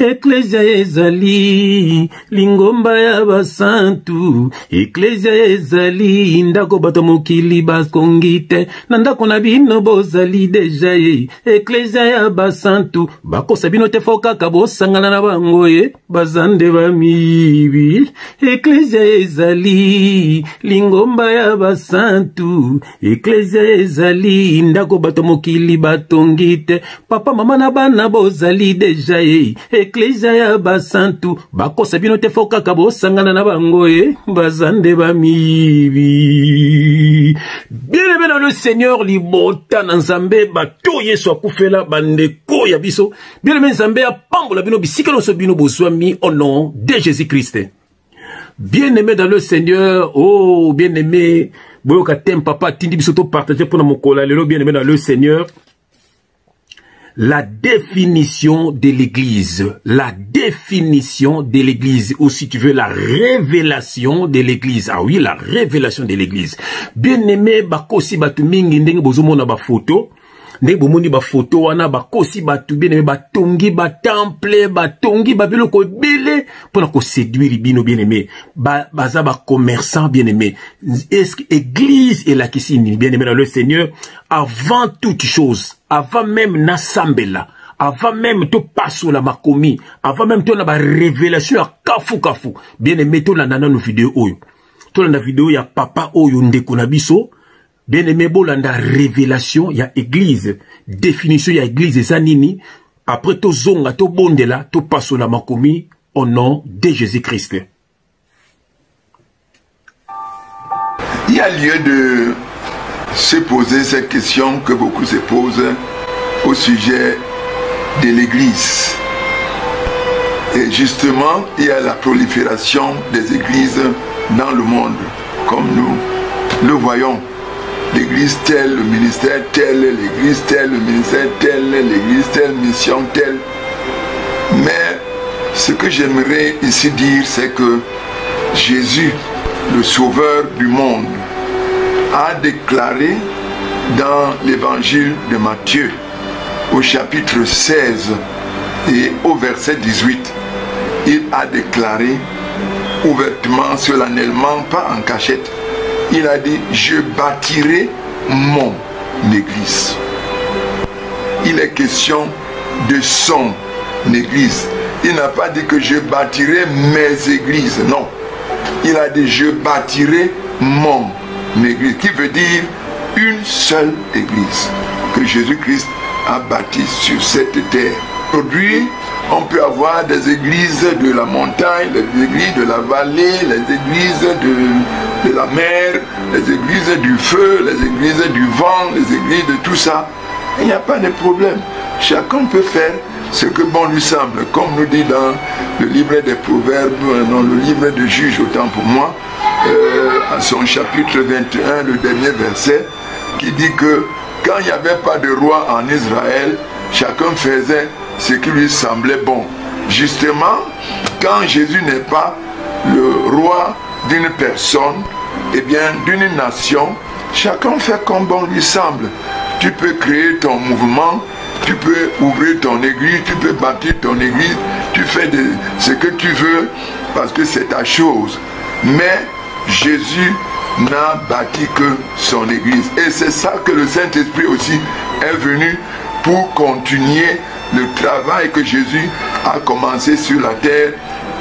eklezia ezali lingomba ya basantu. Eklezia ezali ndako bato mokili bakongi te. Na ndako na bino bozali deja ye. Eklezia ya basantu bakosa bino te fo kaka bosangana na bango ye. Baza nde bamiyibi eklezia ezali lingomba ya basantu. Eklezia ezali ndako bato mokili batongi te. Papa mama na bana bozali deja ye eklezia ya basantu. Bakosa bino te fo kaka bosangana na bango ye baza nde bamiyibi bien-aimé dans le seigneur libota na nzambe bato yesu akufela bandeko ya biso. Bien-aimé nzambe apambola bino bisika nyonso bino bozwami au nom de jésus christ bien-aimé dans le seigneur oh bien-aimé boyoka tem papa atindi biso topartage mpona mokolo lelo. Bien-aimé dans le seigneur la définition de l'église, la définition de l'église, ou si tu veux, la révélation de l'église. Ah oui, la révélation de l'église. Bien aimé, bakosi batu mingi ndenge bozomona ba photo, ndenge bomoni bafoto wana bakosi bato bien aimé batongi batemple batongi babiloko ebele mpona koséduire bino bien aimé baza bacommerçant bien aimé est-ce que église elakisi bien aimé dans le seigneur? Avant toute chose avant même nasambela avant même topasola makomi avant même tona barévélation ya kafukafu bien aimé tolanda nano video oyo. Tolanda video ya papa oyo ndeko na biso bien aimé bolanda révélation ya église définition ya église eza nini après tozonga tobondela topasola makomi au nom de jésus christ il y a lieu de se poser cette question que beaucoup se posent au sujet de l'église et justement il y a la prolifération des églises dans le monde comme nous le voyons l'église telle, le ministère tel, l'église telle, le ministère tel, l'église telle, mission telle. Mais ce que j'aimerais ici dire, c'est que Jésus, le sauveur du monde, a déclaré dans l'évangile de Matthieu, au chapitre 16 et au verset 18, il a déclaré ouvertement, solennellement, pas en cachette, il a dit, je bâtirai mon église. Il est question de son église. Il n'a pas dit que je bâtirai mes églises. Non. Il a dit, je bâtirai mon église. Qui veut dire une seule église que Jésus-Christ a bâtie sur cette terre. Aujourd'hui, on peut avoir des églises de la montagne, les églises de la vallée, les églises de, la mer, les églises du feu, les églises du vent, les églises de tout ça. Il n'y a pas de problème. Chacun peut faire ce que bon lui semble. Comme nous dit dans le livre des Proverbes, dans le livre de Juges, autant pour moi, à son chapitre 21, le dernier verset, qui dit que quand il n'y avait pas de roi en Israël, chacun faisait ce qui lui semblait bon. Justement, quand Jésus n'est pas le roi d'une personne, eh bien d'une nation, chacun fait comme bon lui semble. Tu peux créer ton mouvement, tu peux ouvrir ton église, tu peux bâtir ton église, tu fais ce que tu veux parce que c'est ta chose. Mais Jésus n'a bâti que son église. Et c'est ça que le Saint-Esprit aussi est venu pour continuer le travail que Jésus a commencé sur la terre,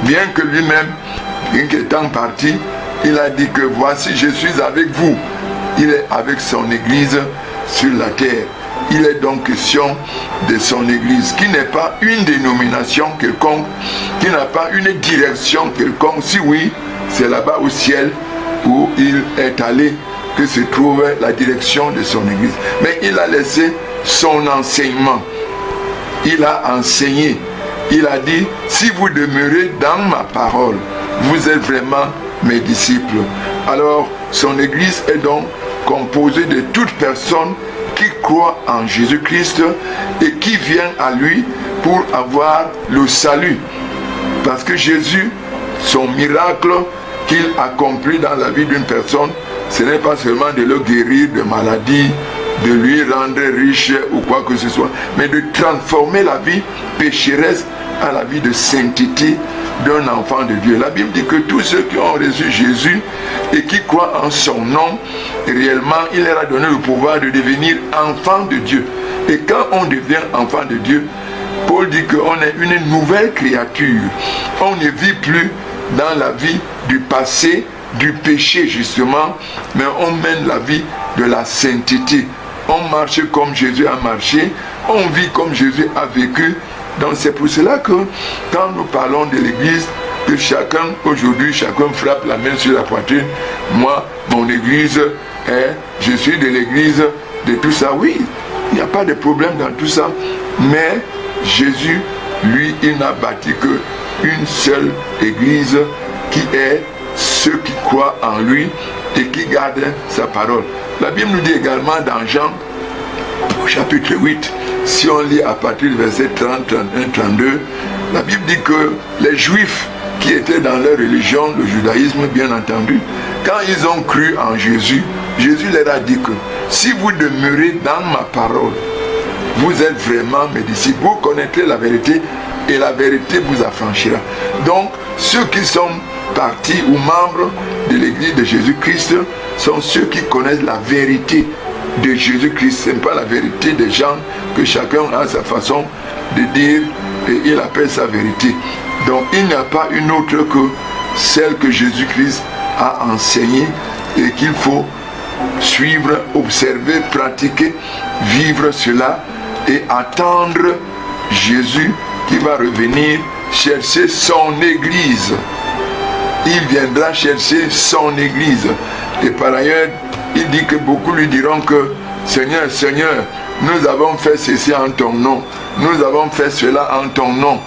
bien que lui-même, bien qu'étant parti, il a dit que voici, je suis avec vous. Il est avec son église sur la terre. Il est donc question de son église, qui n'est pas une dénomination quelconque, qui n'a pas une direction quelconque. Si oui, c'est là-bas au ciel où il est allé que se trouve la direction de son église. Mais il a laissé son enseignement. Il a enseigné. Il a dit, si vous demeurez dans ma parole, vous êtes vraiment mes disciples. Alors, son église est donc composée de toutes personnes qui croient en Jésus-Christ et qui viennent à lui pour avoir le salut. Parce que Jésus, son miracle qu'il accomplit dans la vie d'une personne, ce n'est pas seulement de le guérir de maladies, de lui rendre riche ou quoi que ce soit, mais de transformer la vie pécheresse à la vie de sainteté d'un enfant de Dieu. La Bible dit que tous ceux qui ont reçu Jésus et qui croient en son nom, réellement, il leur a donné le pouvoir de devenir enfant de Dieu. Et quand on devient enfant de Dieu, Paul dit qu'on est une nouvelle créature. On ne vit plus dans la vie du passé, du péché justement, mais on mène la vie de la sainteté. On marche comme Jésus a marché, on vit comme Jésus a vécu. Donc c'est pour cela que quand nous parlons de l'Église, que chacun aujourd'hui, chacun frappe la main sur la poitrine. Moi, mon Église, est, je suis de l'Église, de tout ça. Oui, il n'y a pas de problème dans tout ça. Mais Jésus, lui, il n'a bâti que une seule Église qui est ceux qui croient en lui et qui gardent sa parole. La Bible nous dit également dans Jean, chapitre 8, si on lit à partir du verset 30, 31, 32, la Bible dit que les Juifs qui étaient dans leur religion, le judaïsme bien entendu, quand ils ont cru en Jésus, Jésus leur a dit que si vous demeurez dans ma parole, vous êtes vraiment mes disciples, vous connaîtrez la vérité et la vérité vous affranchira. Donc, ceux qui sont partis ou membres de l'église de Jésus-Christ sont ceux qui connaissent la vérité de Jésus-Christ. Ce n'est pas la vérité des gens que chacun a sa façon de dire et il appelle sa vérité. Donc il n'y a pas une autre que celle que Jésus-Christ a enseignée et qu'il faut suivre, observer, pratiquer, vivre cela et attendre Jésus qui va revenir chercher son église. Il viendra chercher son église. Et par ailleurs, il dit que beaucoup lui diront que Seigneur, Seigneur, nous avons fait ceci en ton nom. Nous avons fait cela en ton nom.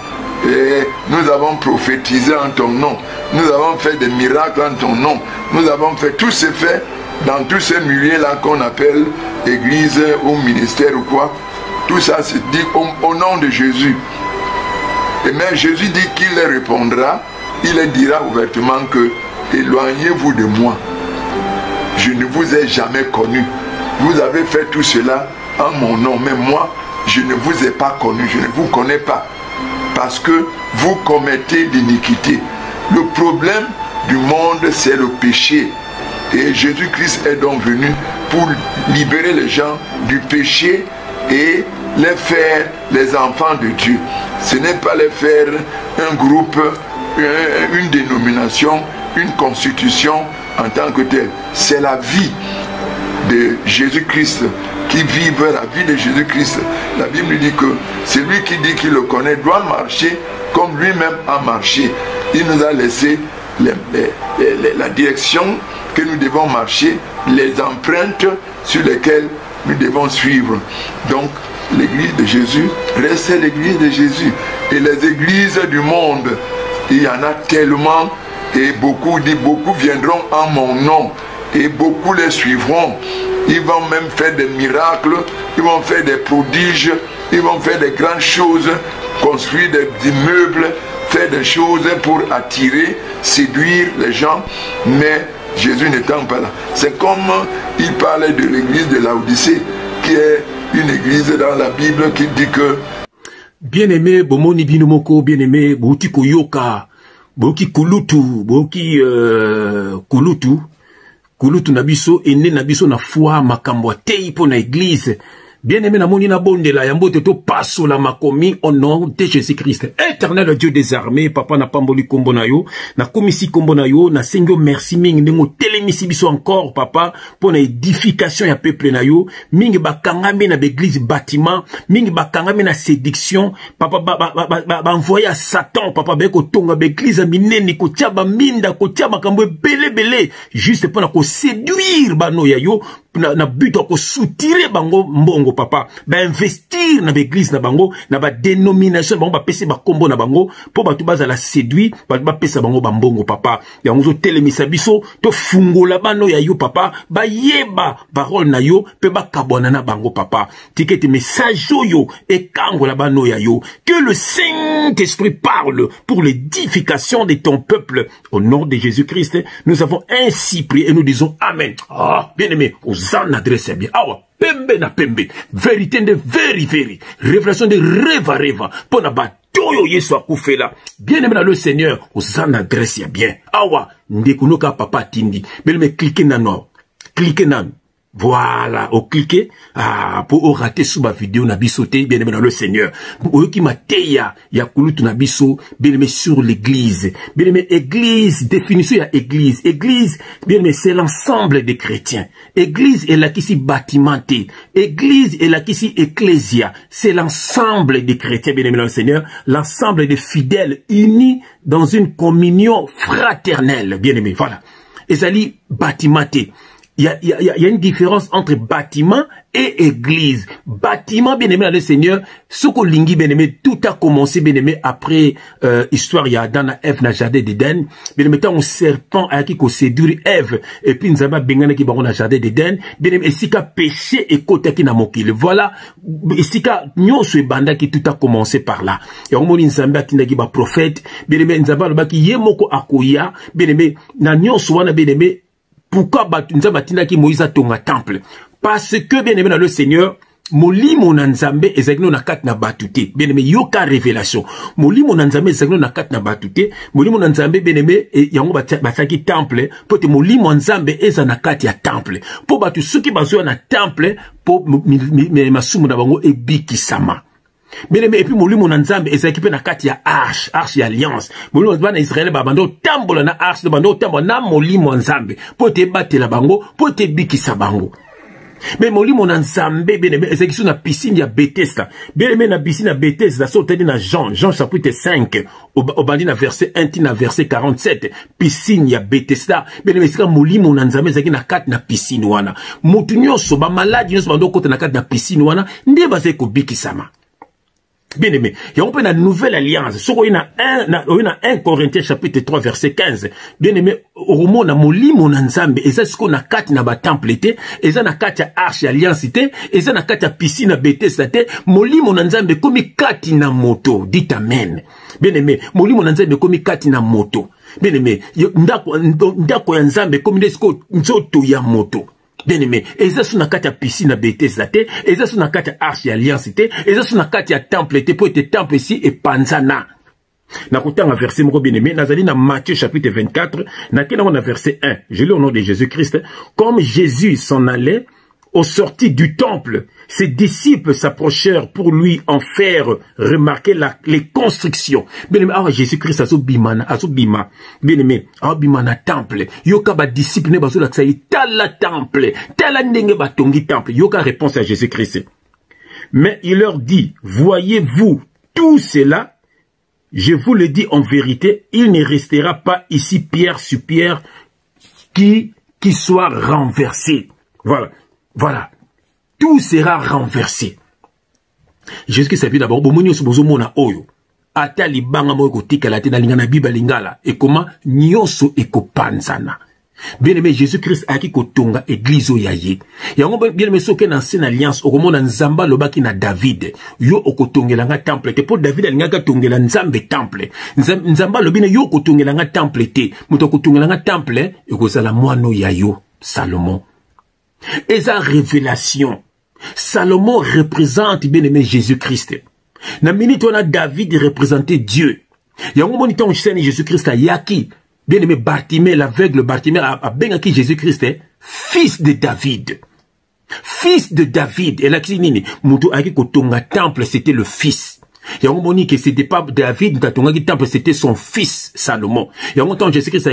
Et nous avons prophétisé en ton nom. Nous avons fait des miracles en ton nom. Nous avons fait tous ces faits dans tous ces milieux-là qu'on appelle église ou ministère ou quoi. Tout ça se dit au, nom de Jésus. Et mais Jésus dit qu'il répondra, il dira ouvertement que éloignez-vous de moi. Je ne vous ai jamais connu. Vous avez fait tout cela en mon nom, mais moi, je ne vous ai pas connu, je ne vous connais pas. Parce que vous commettez l'iniquité. Le problème du monde, c'est le péché. Et Jésus-Christ est donc venu pour libérer les gens du péché et les faire les enfants de Dieu. Ce n'est pas les faire un groupe, une dénomination, une constitution en tant que tel. C'est la vie de Jésus-Christ qui vive la vie de Jésus-Christ. La Bible dit que celui qui dit qu'il le connaît doit marcher comme lui-même a marché. Il nous a laissé la direction que nous devons marcher, les empreintes sur lesquelles nous devons suivre. Donc, l'église de Jésus reste l'église de Jésus. Et les églises du monde, il y en a tellement, et beaucoup, dit, beaucoup viendront en mon nom, et beaucoup les suivront. Ils vont même faire des miracles, ils vont faire des prodiges, ils vont faire des grandes choses, construire des immeubles, faire des choses pour attirer, séduire les gens, mais Jésus n'étant pas là. C'est comme il parlait de l'église de Laodicée, qui est une église dans la Bible qui dit que bien-aimé bomoni bino moko bien-aimé bouti koyoka boki kulutu boki euh, kulutu. Kulutu na biso ene na biso na foi makambo atei mpo na église bien-aimé namoni nabondela yango te topasola makomi au nom de jésus-christ. Éternel dieu des armées papa napamboli nkombo na yo nakomisi nkombo na yo nasengi yo merci mingi ndenge otelemisi biso encore papa mpo na édification ya peuple na yo. Mingi bakangami na baeglise bâtiment mingi bakangami na séduction papa baenvoye ya satan papa baye kotonga baeglise ya minene kotia baminda kotia makambo ebelebele juste mpo na koséduire bano ya yo na, na but ya kosutire bango mbongo papa. Bainvestir na baeglise na bango na badénomination na bango bapesi bakombo na bango mpo bato bazala séduit bato bapesa bango bambongo papa. Yango ozotelemisa biso tofungola bano ya yo papa. Bayeba parole na yo mpe bakabwana na bango papa. Tika ete message oyo ekangola bano ya yo. Que le saint-esprit parle pour l'édification de ton peuple. Au nom de jésus-christ nous avons ainsi prié et nous disons amen. Ah bien aimé oza na adresse ya bien. Awa pembe na pembe. Vérité nde veri veri révélation nde reva reva mpo na bato oyo yesu akufela. Bien aimé na le seigneur oza na adresse ya bien. Awa ndeko noka papa atindi. Beleme klike nano awa klike nano voilà oklik ah, mpo orate so bavideo na biso te bien aimé dans le seigneur. Oyoki mateya ya kulutu na biso bien aimé sur l'église. Bien aimé église définition ya église. Église bien aimé c'est l'ensemble des chrétiens. Église elakisi bâtiment te église elakisi ecclésia. C'est l'ensemble des chrétiens bien aimé dans le seigneur. L'ensemble des fidèles unis dans une communion fraternelle bien aimé voilà. Ezali bâtiment te il y a, y, a, y a, une différence entre bâtiment et église. Bâtiment, bien aimé, le Seigneur, ce que lingi, bien aimé, tout a commencé, bien aimé, après euh, histoire, il y a dans la Ève, dans le jardin d'Éden, bien aimé, un serpent a qui séduire Ève, et puis nous avons bengana qui dans le jardin d'Éden, bien aimé, et si péché et côté qui n'a mokile. Voilà, et si nyon se banda qui tout a commencé par là. Et on moni nzamba qui prophète, bien aimé, nzamba le qui yemoko akoya, bien aimé, na nyon soana, bien aimé, pourquoi nzambe atindaki moïse atonga temple? Parce que bien aimé dans le seigneur molimo na nzambe ezalaki no na kati na bato bien aimé yoka révélation. Molimo na nzambe ezalaki na kati na bato te. Molimo na nzambe bien aimé e, yango batiaki temple mpo te molimo ya nzambe eza na kati ya temple. Mpo bato soki bazoya na temple mpo masumu na bango ebikisama bien aimé epuis molimo na nzambe ezalaki mpe na kati ya arche arche ya alliance. Molimo bana israele babanda otambola na arche babanda otambola na molimo ya nzambe. Mpo ete ebatela bango mpo ete ebikisa bango. Me molimo na nzambe bien aimé ezalaki so na piscine ya betesda bien aimé na piscine ya betesda so otali na jean jean chapitre 5 obandi na verset 1 ti na verset 47 piscine ya betesda bien aimé esika molimo na nzambe ezalaki na kati na piscine wana. Motu nyonso bamaladi nyonso banda okota na kati na piscine wana nde bazali kobikisama bien aimé yango mpe na nouvelle alliance. Soki oyi na 1 corinthiens chapitre 3 verset 15 bien aimé molimo na eza sikoyo na kati na te eza na kati ya alliance eza na kati ya piscine te molimo na nzambe ekomi na moto. Dit amen. Bien aimé nzambe na moto. Bien aimé ndako ya nzambe ekomi nzoto ya moto bien-aimé eza so na kati piscine ya betesda te eza so na kati ya arche ya alliance te eza so na kati temple te mpo ete temple esi epanzana. Nakotanga verset moko bien-aimé nazali na matthieu chapitre 24 nakei nango na verset 1 je lis au nom de jésus christ comme jésus s'en allait Au sorti du temple, ses disciples s'approchèrent pour lui en faire remarquer la, les constructions. Bien-aimé, ah, Jésus-Christ a bima, a bima. Bien-aimé, ah, bima na temple. Yoka ba disciple ne bazo laksa tala temple. Tala ndenge batongi temple. Yoka réponse à Jésus-Christ. Mais il leur dit, voyez-vous tout cela? Je vous le dis en vérité, il ne restera pas ici pierre sur pierre qui, qui soit renversé. Voilà. Voilà. Tout sera renversé. Jésus-Christ a dit d'abord, bomoni nyonso bozomona oyo. Ata libanga moko kotikala te na lingana biba lingala. Et comment nyonso ekopanzana. Bien-aimé Jésus-Christ aki kotonga église oyo ya ye. Yango bien-aimé soki na ancienne alliance okomona nzamba lobaki na David. Yo okotongelanga temple te. Po David alingaka tongela nzambe temple. Nzamba lobine yo okotongelanga temple te. Moto okotongelanga temple ekozala mwana ya yo Salomon. Eza révélation salomon représente bien aimé jésus-christ na minute wana david représentait dieu yango moni sani jésus-christ ayaki bien aimé bartimée l'aveugle bartimée abengaki jésus-christ fils de david. Fils de david. Elakisi nini moto ayaki kotonga temple c'était le fils. Yango moni ke c'était pas david moto atongaki temple c'était son fils salomon. Yango ntango jésus-christ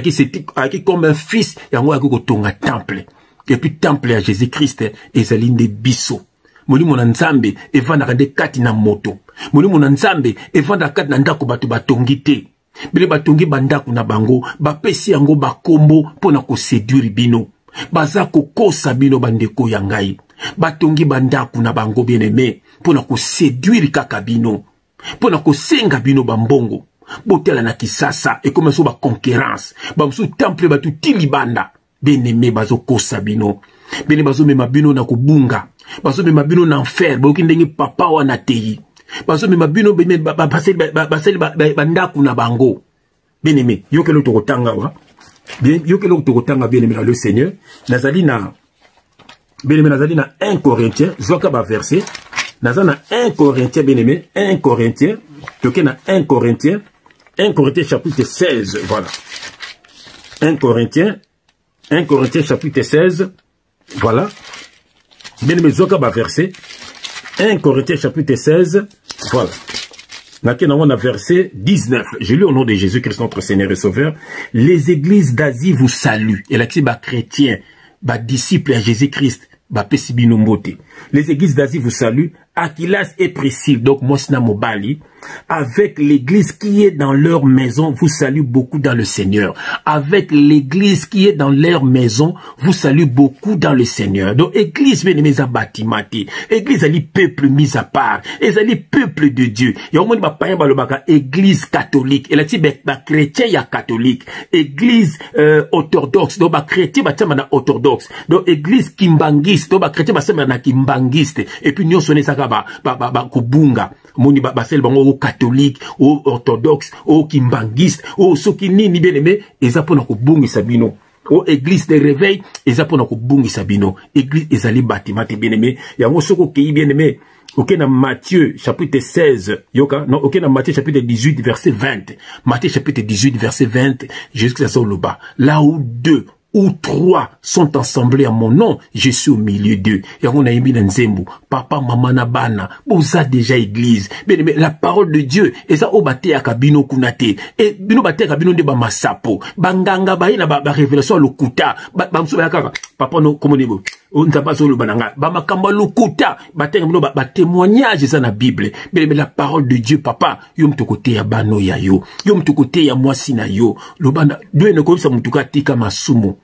ayaki comme un fils yango ayaki kotonga temple epuis temple ya jésus-christ ezali nde biso. Molimo na nzambe evandaka nde kati na moto. Molimo na nzambe evandaka kati na ndako bato batongi te. Bele batongi bandako na bango bapesi yango bakombo mpo na koseduire bino. Baza kokosa bino bandeko ya ngai. Batongi bandako na bango bien aime mpo na koseduire kaka bino. Mpo na kosenga bino bambongo. Botala na kisasa ekomi so baconkurrence bamosusu temple bato ti libanda bien-aimé bazokosa bino. Bene bazomema bino na kobunga. Bazomema bino na enfer. Bayoki ndenge papa wana teyi bazomema bino basali bandako na bango. Bien-aimé yoki eloko tokotanga wa. Yoki eloko tokotanga bien-aimé na le seigneur. Nazali na bien-aimé nazali na 1 corinthien zwaka baverset naza na 1 corinthien bien-aimé. 1 corinthien toke na 1 corinthien 1 corinthien chapitre 16 voilà. 1 corinthien 1 corinthien chapitre 16 voilà bien-aimé zwaka baverset 1 corinthien chapitre 16 voilà Nake on a verset 19. Je lis au nom de Jésus-Christ, notre Seigneur et Sauveur. Les églises d'Asie vous saluent. Et là, c'est chrétien, disciple à Jésus-Christ, Les églises d'Asie vous saluent. Aquilas et Priscille, donc Mosna Mobali, avec l'église qui est dans leur maison, vous salue beaucoup dans le Seigneur. Avec l'église qui est dans leur maison, vous salue beaucoup dans le Seigneur. Donc, église, bien aimé, batimati. Église, elle peuple mis à part. Elle peuple de Dieu. Église catholique. Et là, tu chrétien, il y a catholique. Église, euh, orthodoxe. Donc, ba chrétien, ba na orthodoxe. Donc, église kimbangiste. Donc, ba chrétien, ba na kimbangiste. Et puis, nous, on ça, ba, ba, ba, ba, kubunga. Moni, ba, ba, bango, o catholique o orthodoxe o kimbangiste o soki nini bien aimé eza mpona kobungisa bino o église de réveil eza mpona kobungisa bino église ezali batima te bien aimé yango soki okei bien aimé Ok dans Matthieu chapitre 16, yoka, non, ok dans Matthieu chapitre 18 verset 20. Matthieu chapitre 18 verset 20, jusqu'à ça le bas. Là où deux ou trois sont assemblés à mon nom, je suis au milieu d'eux. Papa, maman na bana, boza déjà église. Mais la parole de Dieu, eza o bate ya kabino kunate. Et bino bate ya kabino de ba masapo. Banganga ba na ba, révélation lokuta. Ba, ba mso ba kaka, papa no komo nebo. O nzamba so lo bananga. Ba makamba lokuta. Bate ya bino ba, ba témoignage eza na Bible. Mais la parole de Dieu, papa, yo mto kote ya bano ya yo. Yo mto kote ya mwasi na yo. Lo banda, Dieu ne komisa mutuka tika masumu.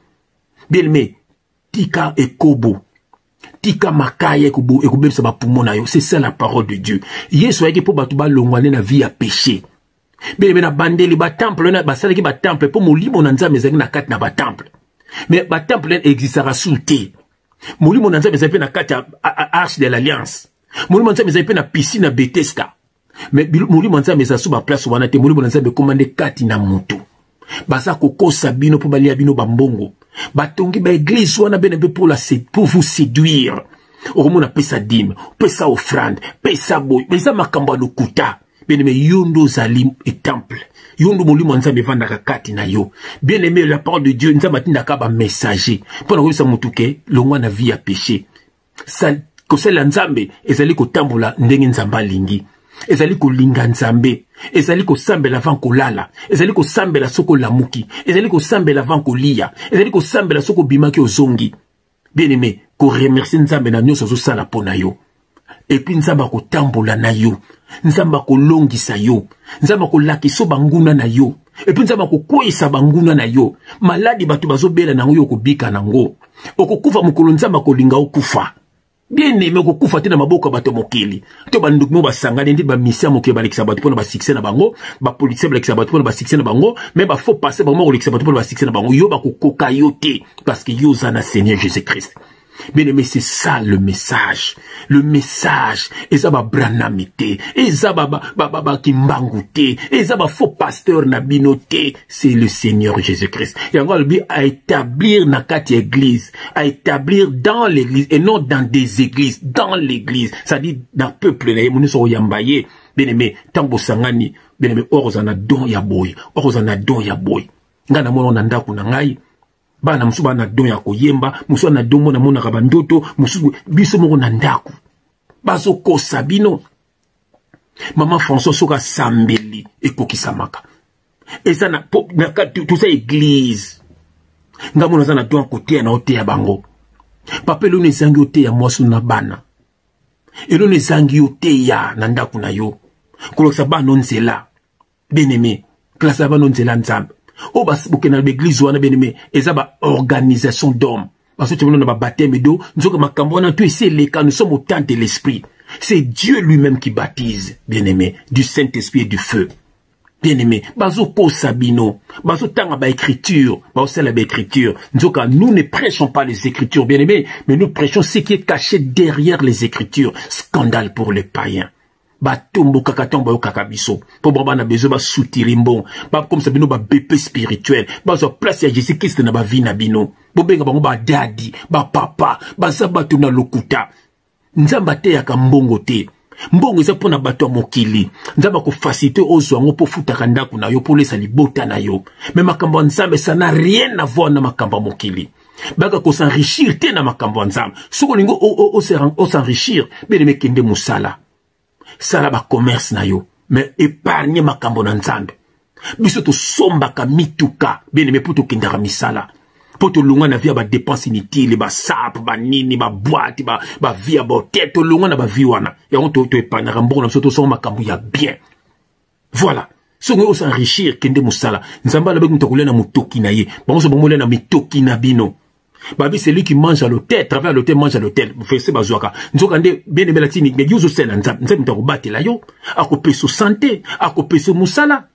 bien-aimé tika ekobo tika makaya ekobebisa bapumo na yo c'est ça la parole de dieu yesu ayaki mpo bato balongwane na vie ya péché bien-aimé na bandeli batemple basalaki batemple mpo molimo na nzambe ezalaki na kati na batemple mais batemple ene existaka sur te molimo na nzambe ezali mpe na kati ya arche de l'alliance. Molimo na nzambe ezali mpe na piscine ya betesta mais molimo na nzambe ezala so baplace wana te. Molimo na nzambe ekóma nde kati na motu baza kokosa bino mpo balia bino bambongo batongi baeglise wana bene mpe pour, vous séduire. Okomona pesa dime pesa offrande pesa boy eza makambo ya lokuta. Bien aimé yo nde ozali etemple yo nde molimo ya nzambe evandaka kati na yo. Bien aimé la parole de dieu nzambe atindaka bamessager mpo na koyebisa motu ke longwa na vie ya péché. Kosalela nzambe ezali kotambola ndenge nzambe alingi. Ezali kolinga nzambe. Ezali kosambela van kolala. Ezali kosambela soki olamuki ezali kosambela van kolia. Ezali kosambela soki obimaki ozongi. Bien aimé koremercie nzambe na nyonso azosala mpo na yo epui nzambe akotambola na yo. Nzambe akolongisa yo. Nzambe akolakisa banguna na yo. Epui nzambe akokweyisa banguna na yo. Maladi bato bazobela nango yo okobika nango. Okokufa mokolo nzambe akolinga okufa. Bien aimé kokufa te na maboko ya bato mokili. To banduki mo basangani nde bamisia mokili balekisa bato mpona basukse na bango. Bapolisier balekisa bato mpona basukse na bango. Me bafaux passe bango kolekisa bato mpona basukse na bango. Yo bakokoka yo te parce que yo oza na seigneur jésus christ Bien aimé, c'est ça le message. Le message, eza ba branami te, eza ba ba ba ba, ba kimbangu te, eza ba faux pasteur na bino c'est le Seigneur Jésus-Christ. Et encore le à établir na kati église, à établir dans l'église et non dans des églises, dans l'église. Dit dans peuple na yemuni so yambaye. Bien aimé, tango sangani, bien aimé, orozana don ya boy, orozana don ya boy. Ngana mona na ndaku na ngai, bana mosusu baa na don ya koyemba mosusu na don mpo namonaka bandoto mosusu biso moko na ndako bazokosa bino. Mama françois soki asambeli ekokisamaka eza na toza eglize nga mona aza na don ya koteya na oteya bango. Papa elono ezangi oteya mwasi na bana. Elono ezangi oteya na ndako na yo. Kolakisa bano nzela beneme klasa bano nzela nzambe oyo bokenda na baeglize wana beneme eza baorganisation d'homme baso tibino na babateme do nzoka makambo wana to esi eleka nous sommes au temps de l'esprit. C'est dieu lui-même qui baptise bien aimé du saint-esprit et du feu. Bien aimé bazokosa bino bazotanga baécriture bazosala baécriture nzoka nous ne prêchons pas les écritures bien aimé mais nous prêchons ce qui est caché derrière les écritures. Scandale pour les païens batombokaka ntango bayokaka biso. Mpo bango bana besoin basutiri mbongo. Bakomisa bino babepe spirituel. Bazwa place ya jésus krist na bavi na bino. Bobenga bango badadi bapapa baza bato na lokuta. Nzambe ateyaka mbongo te. Mbongo eza mpo na bato ya mokili. Nzambe akofasilite ozwa yango mpo futaka ndako na yo mpo olesa libota na yo. Me makambo ya nzambe ça na rien à voir na makambo ya mokili. Baka kosenrichir te na makambo ya nzambe. Soki olingi osenrichir beleme kende mosala sala bacommerce na yo me épargne makambo na nzambe. Biso tosombaka mituka beneme mpo tokendaka misala. Mpo tolongwa na vi ya badepense inutile basape banini babwate bavi ya bote tolongwa na bavi wana. Yango toepargnaka mbongo na biso tosonga makambo ya bien. Voilà. Soki osenrichir kende mosala. Nzambe alobeki moto akolia na motoki na ye. Bango so bango lia na mitoki na bino babi celui qui mange à l'hôtel travaille à l'hôtel mange à l'hôtel verse bazwaka nzoka nde bien emela tini me yo ozosala nzambe nzambe moto akobatela yo akopesa sante akopesa mosala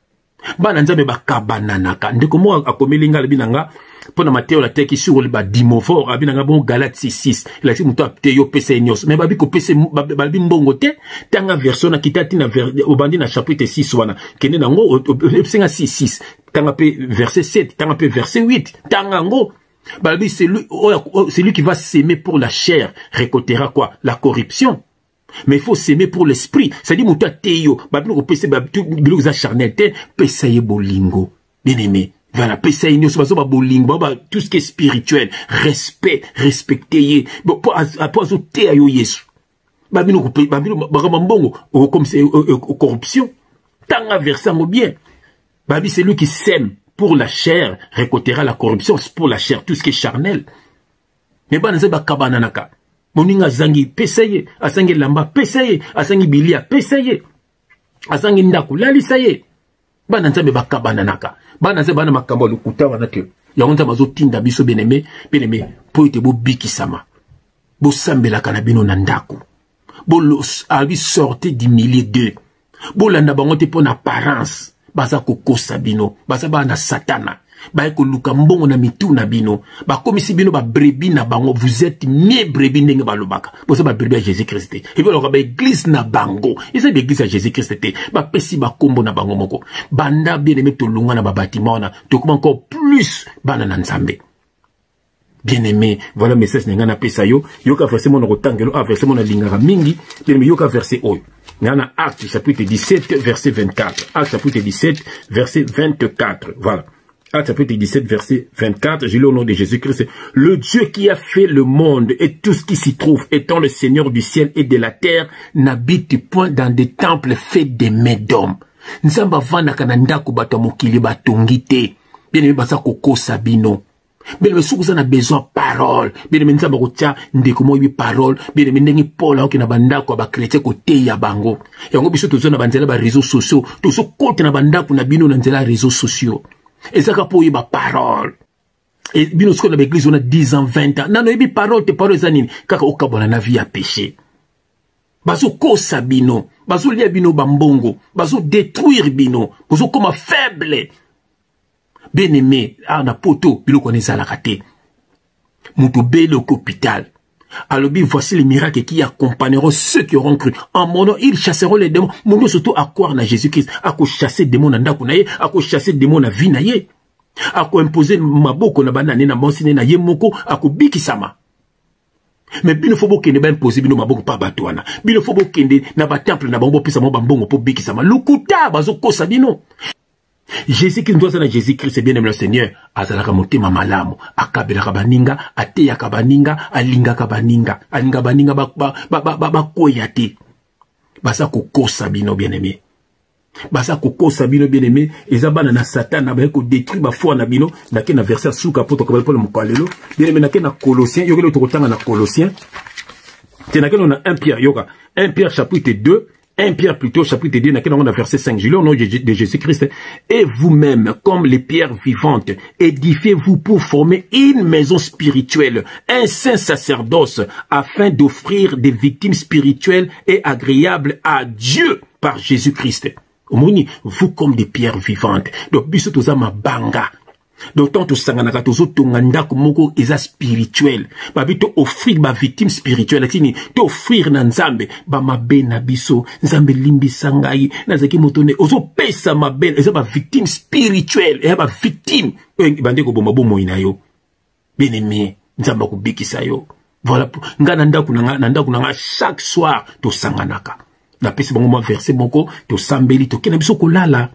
bana nzambe bakabananaka ndeko moko akomeli nga alobi na nga mpo na mateo lateki sur badimofor abi na nga bongo galate 6 elakisi moto ate yo pesa ye nyonso me babi kopesa balobi mbongo te ntanga version nakita ntina obandi na chapitre 6 wana kende nango opesenga 6 6 ntanga mpe verset 7 ntanga mpe verset 8 ntanga yango balobi celui, celui qui va s'aimer pour la chair récoltera quoi? La corruption. Mais il faut s'aimer pour l'esprit. C'est-à-dire moto ate yo babino kopesa biloko eza charnel te pesa ye bolingo. Bien aimé. Voilà pesa ye nyonso bazo babolingo ba tout ce qui est spirituel. Respect respecte ye po azoteya yo yesu. Babino bakamba mbongo comme c'est corruption. Tanga verse yango bien. Babi celui qui sème pour la chair récoltera la corruption pour la chair tout ce qui est charnel. Me bana nzambe bakabananaka moninga azangi pesa ye asangi elamba pesa ye asangi bilia pesa ye asangi ndako lalisa ye bana nzambe bakabananaka bana nzambe bana makambo ya lokuta wana te yango nzambe azotinda biso beneme beneme mpo ete bobikisama. Bosambelaka na bino na ndako. Abi sorte du milieu de bolanda bango te mpo na apparence baza kokosa bino baza bana na satana. Baye koluka mbongo na mitu na bino. Bakomisi bino babrebi na bango. Vous êtes mie brebi ndenge balobaka. Boza babrebi ya jésus krist te epi baloka baeglise na bango. Eza baeglise ya jésus krist te. Bapesi bakombo na bango moko. Banda bien aime tolonga na babatima wana tokoma encore plus bana na nzambe bien aimé voilà message na ngai napesa yo yoka verse mo na kotangelo a verse mo nalingaka mingi bien aimé yoka verse oyo. Acte chapitre 17 verset 24 acte chapitre 17 verset 24 voilà. Acte chapitre 17, verset 24, je lis au nom de Jésus-Christ. Le Dieu qui a fait le monde et tout ce qui s'y trouve, étant le Seigneur du ciel et de la terre, n'habite point dans des temples faits des mains d'hommes. nzambe avandaka na ndako bato ya mokili bien baza kokosa bino bien soki oza na besoin parole. Bien nzambe akotia ndeko mo oyebi parole. Bien ndenge paul aoki na bandako ya bakretien koteya bango. Yango biso toza na banzela ya bareseau sociaux. Tozokota na bandako na bino na nzela ya réseau sociaux. Ezaka mpo oyeba parole. Bino sikoyo na baeglise wana 10 ans 20 ans. Nano oyebi parole te parole eza nini? Kaka okabwana na vie ya péché. Bazokosa bino. Bazolia bino bambongo bazodétruire bino. Bozokoma faible bien aimé awa na poto biloko wana ezalaka te. Moto bele oki hôpital. Alobi voici les miracles qui accompagneront ceux qui auront cru. En mon nom ils chasseront les démons. Mondo surtout akoire na jésus-christ akochasse démon na ndako na ye akochasse démon na vie na ye akoimpose maboko na bana ne na mwasi ne na ye moko akobikisama me bino fo bokende baimpose bino maboko mpa bato wana. Bino fo bokende na batemple na bango bopesa bango bambongo mpo bikisama. Lokuta bazokosa bino jésus-christ ndo aza na jésus-christ bien aimé le seigneur. Azalaka motema malamu akabelaka baninga ateyaka baninga alingaka baninga alingaka baninga bakoya te. Baza kokosa bino bien aimé baza kokosa bino bien aimé eza bana na satana baye kodétruire bafoi na bino. Na verset ya suka mpo tokabali mpona mokolo lelo bien aimé nake na colossien yokeli tokotanga na colossien te na 1 pierre yoka. 1 pierre chapitre 2 1 Pierre plutôt, chapitre 2, dans le verset 5. Je lis au nom de Jésus-Christ. Et vous-même, comme les pierres vivantes, édifiez-vous pour former une maison spirituelle, un saint sacerdoce, afin d'offrir des victimes spirituelles et agréables à Dieu par Jésus-Christ. Vous comme des pierres vivantes. Donc, biso tozama banga. Donc ntango tosanganaka tozotonga ndako moko eza spirituel. Babi to offrir bavictime spirituelle tini to offrir na nzambe bamabe na biso. Nzambe elimbisa ngai nazalaki moto nde ozopesa mabe eza bavictime spirituelle eza bavictime oyo ebandi koboma bomoi na yo. Bien aimé nzambe akobikisa yo. Voilà ngai na ndako na ndako na nga chaque soir tosanganaka. Napesi bango mwa verse moko tosambeli tokenda biso kolala.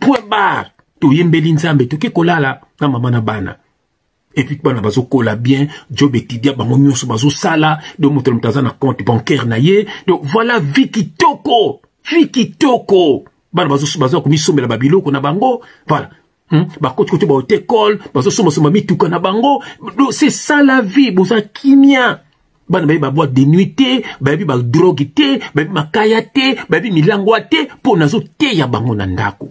Point barre toyembeli nzambe toke kolala na mama na bana. Epuis bana bazokola bien job etudia bango nyonso bazosala do moto moto aza na compte bancaire na ye. Donc voilà vi kitoko vi kitoko bana baza komisombela babiloko na bango voilà. Hmm? bakoti koti baote ekole bazosombasomba mituka na bango. C'est ça la vie boza kimia. Bana bayebi baboite de nuit te bayebi badrogue te bayebi makaya te bayebi milangwa te mpo nazoteya bango na ndako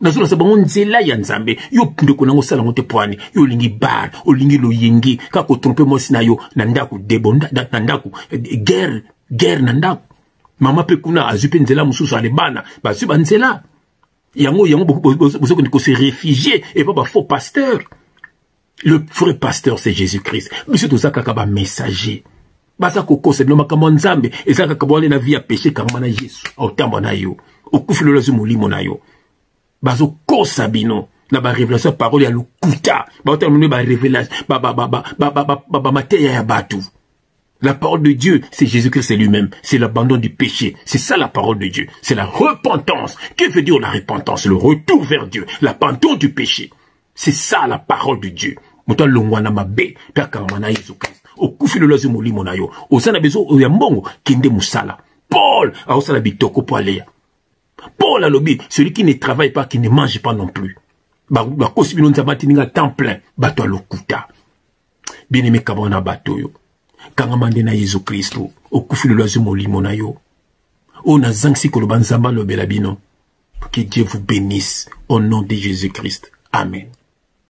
nazolasa bango nzela ya nzambe. Yo ndeko nango osala yango te pwani yo olingi bar olingi loyengi kaka kotrompe mwasi na yo na ndako debo na ndako guerre guerre na ndako mama mpe kuna azwi mpe nzela mosusu ale bana. Bazwi banzela yango yango bozokondi kose réfugie epa bafaux pasteur. Le vrai pasteur c'est jésus christ biso toza kaka bamessager baza kokosa bino makambo ya nzambe. Eza kaka bwale na vie ya péché kangama na yesu aotambwa na yo. Okufeli olo azwi molimo na yo bazokosa bino na La parole de Dieu, c'est Jésus-Christ lui-même. C'est l'abandon du péché. C'est ça la parole de Dieu. C'est la repentance. Que veut dire la repentance? Le retour vers Dieu. L'abandon du péché. C'est ça la parole de Dieu. moto alongwana paul alobi celui qui ne travaille pas qui ne mange pas non plus. Bakosi bino nzambe atininga temps plein bato ya lokuta. Bien aimé kama na bato oyo kangama nde yo. Oyo nazangisi koloba nzambe alobela bino. Que dieu vous bénisse au nom de jésus christ amen